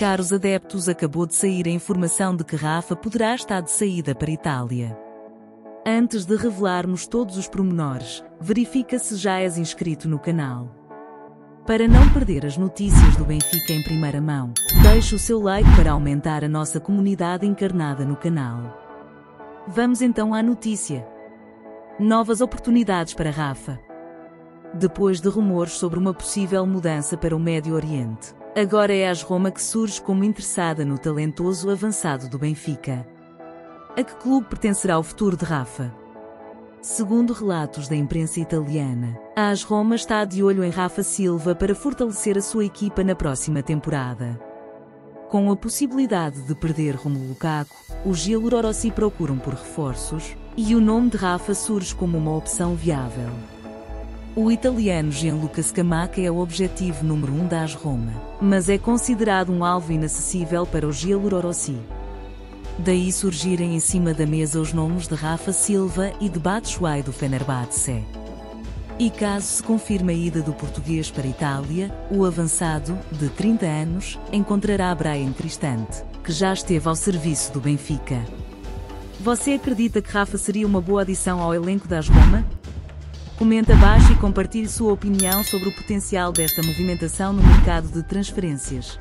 Caros adeptos, acabou de sair a informação de que Rafa poderá estar de saída para Itália. Antes de revelarmos todos os pormenores, verifica se já és inscrito no canal. Para não perder as notícias do Benfica em primeira mão, deixe o seu like para aumentar a nossa comunidade encarnada no canal. Vamos então à notícia. Novas oportunidades para Rafa. Depois de rumores sobre uma possível mudança para o Médio Oriente, agora é a Roma que surge como interessada no talentoso avançado do Benfica. A que clube pertencerá o futuro de Rafa? Segundo relatos da imprensa italiana, a AS Roma está de olho em Rafa Silva para fortalecer a sua equipa na próxima temporada. Com a possibilidade de perder Romulo Lukaku, os Giallorossi procuram por reforços, e o nome de Rafa surge como uma opção viável. O italiano Gianluca Scamacca é o objetivo número um da AS Roma, mas é considerado um alvo inacessível para os Giallorossi. Daí surgirem em cima da mesa os nomes de Rafa Silva e de Batshuayi do Fenerbahçe. E caso se confirme a ida do português para a Itália, o avançado, de 30 anos, encontrará Brian Cristante, que já esteve ao serviço do Benfica. Você acredita que Rafa seria uma boa adição ao elenco das Roma? Comente abaixo e compartilhe sua opinião sobre o potencial desta movimentação no mercado de transferências.